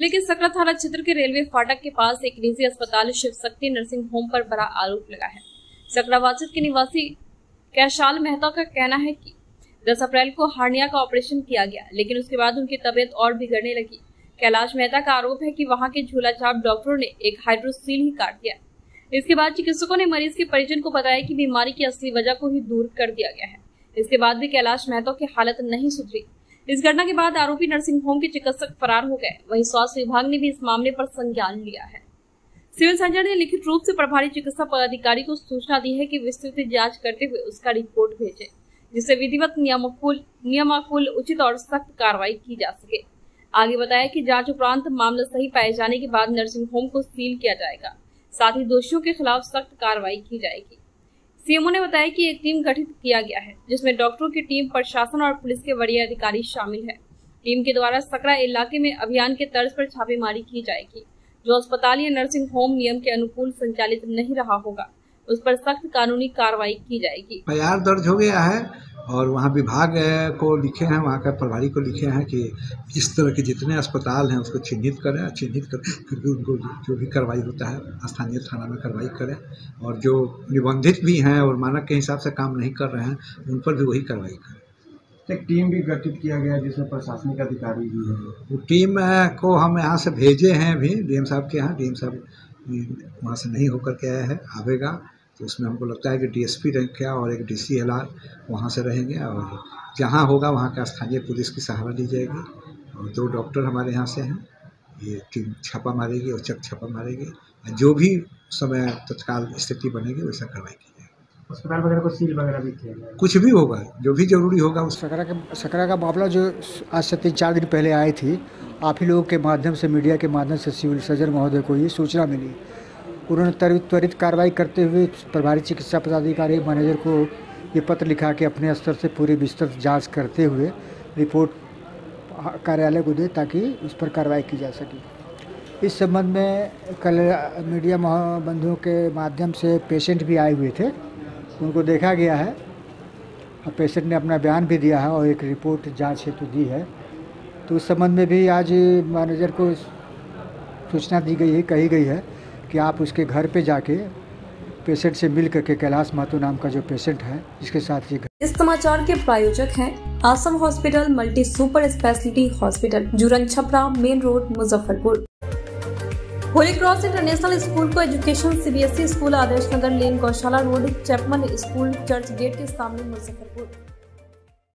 लेकिन सकरा थाना क्षेत्र के रेलवे फाटक के पास एक निजी अस्पताल शिव शक्ति नर्सिंग होम पर बड़ा आरोप लगा है। सकरावाचित के निवासी कैशाल मेहता का कहना है कि 10 अप्रैल को हार्निया का ऑपरेशन किया गया, लेकिन उसके बाद उनकी तबियत और बिगड़ने लगी। कैलाश मेहता का आरोप है कि वहाँ के झूला छाप डॉक्टरों ने एक हाइड्रोसील ही काट दिया। इसके बाद चिकित्सकों ने मरीज़ के परिजन को बताया कि बीमारी की असली वजह को ही दूर कर दिया गया है। इसके बाद भी कैलाश मेहता की हालत नहीं सुधरी। इस घटना के बाद आरोपी नर्सिंग होम के चिकित्सक फरार हो गए। वहीं स्वास्थ्य विभाग ने भी इस मामले पर संज्ञान लिया है। सिविल सर्जन ने लिखित रूप से प्रभारी चिकित्सा पदाधिकारी को सूचना दी है कि विस्तृत जाँच करते हुए उसका रिपोर्ट भेजे, जिससे विधिवत नियमाकुल नियमाकुल उचित और सख्त कार्रवाई की जा सके। आगे बताया कि जाँच उपरांत मामला सही पाए जाने के बाद नर्सिंग होम को सील किया जाएगा। साथ ही दोषियों के खिलाफ सख्त कार्रवाई की जाएगी। सीएमओ ने बताया कि एक टीम गठित किया गया है, जिसमें डॉक्टरों की टीम, प्रशासन और पुलिस के वरीय अधिकारी शामिल है। टीम के द्वारा सकरा इलाके में अभियान के तर्ज पर छापेमारी की जाएगी, जो अस्पताल या नर्सिंग होम नियम के अनुकूल संचालित नहीं रहा होगा। उस पर सख्त कानूनी कार्रवाई की जाएगी। दर्ज हो गया है। और वहाँ विभाग को लिखे हैं वहाँ का प्रभारी को लिखे हैं कि इस तरह के जितने अस्पताल हैं उसको चिन्हित करें चिन्हित कर फिर उनको जो भी कार्रवाई होता है स्थानीय थाना में कार्रवाई करें। और जो निबंधित भी हैं और मानक के हिसाब से काम नहीं कर रहे हैं उन पर भी वही कार्रवाई करें। एक टीम भी गठित किया गया जिसमें प्रशासनिक अधिकारी भी हैं। वो टीम को हम यहाँ से भेजे हैं अभी डीएम साहब के यहाँ डी साहब वहाँ से नहीं होकर के आया है आवेगा। तो उसमें हमको लगता है कि डीएसपी रैंक क्या और एक डी सी एल आर वहाँ से रहेंगे और जहाँ होगा वहाँ का स्थानीय पुलिस की सहारा ली जाएगी। और दो डॉक्टर हमारे यहाँ से हैं। ये टीम छापा मारेगी और चक छापा मारेगी। जो भी समय तत्काल स्थिति बनेगी वैसा कार्रवाई की जाएगी। अस्पताल वगैरह को सील वगैरह भी किया जाएगा? कुछ भी होगा जो भी ज़रूरी होगा उस सकरा का सकरा का मामला जो आज से तीन चार दिन पहले आई थी आप ही लोगों के माध्यम से मीडिया के माध्यम से सिविल सर्जन महोदय को ये सूचना मिली उन्होंने त्वरित कार्रवाई करते हुए प्रभारी चिकित्सा पदाधिकारी मैनेजर को ये पत्र लिखा कि अपने स्तर से पूरी विस्तृत जाँच करते हुए रिपोर्ट कार्यालय को दे ताकि उस पर कार्रवाई की जा सके। इस संबंध में कल मीडिया बंधुओं के माध्यम से पेशेंट भी आए हुए थे। उनको देखा गया है। और पेशेंट ने अपना बयान भी दिया है और एक रिपोर्ट जाँच हेतु दी है। तो उस संबंध में भी आज मैनेजर को सूचना दी गई है, कही गई है कि आप उसके घर पे जाके पेशेंट से मिल करके कैलाश माथुर नाम का जो पेशेंट है, इसके साथ ये इस समाचार के प्रायोजक हैं Asam hospital multi super speciality hospital Juran Chhapra main road Muzaffarpur. Holy cross international school co-education CBSE school Adarsh Nagar lane Gaushala road Chapman school church gate के सामने मुजफ्फरपुर।